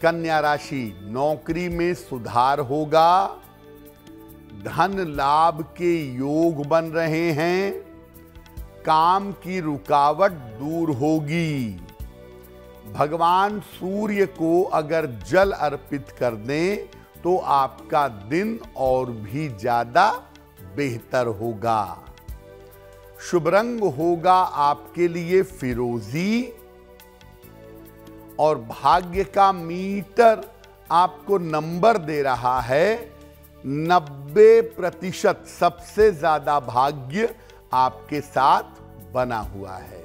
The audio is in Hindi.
कन्या राशि, नौकरी में सुधार होगा, धन लाभ के योग बन रहे हैं, काम की रुकावट दूर होगी। भगवान सूर्य को अगर जल अर्पित कर दें तो आपका दिन और भी ज़्यादा बेहतर होगा। शुभ रंग होगा आपके लिए फिरोजी और भाग्य का मीटर आपको नंबर दे रहा है 90 प्रतिशत सबसे ज़्यादा भाग्य आपके साथ बना हुआ है।